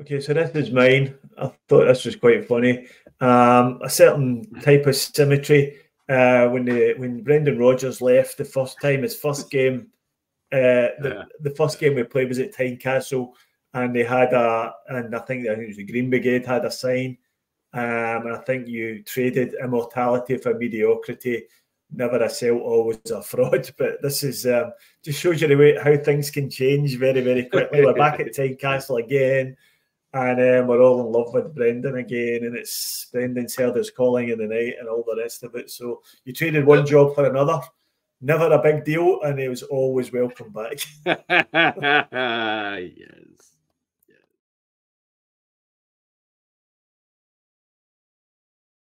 Okay, so this is mine. I thought this was quite funny. Um, a certain type of symmetry uh, when the when Brendan Rodgers left the first time, his first game, uh, the, yeah. the first game we played was at Tynecastle, and they had a, and I think, I think it was the Green Brigade had a sign, um, and I think you traded immortality for mediocrity. Never a sale, always a fraud. But this is um, just shows you the way how things can change very, very quickly. We're back at Tynecastle again and um, we're all in love with Brendan again, and it's Brendan's heard his calling in the night and all the rest of it. So you traded one job for another, never a big deal, and he was always welcome back. yes.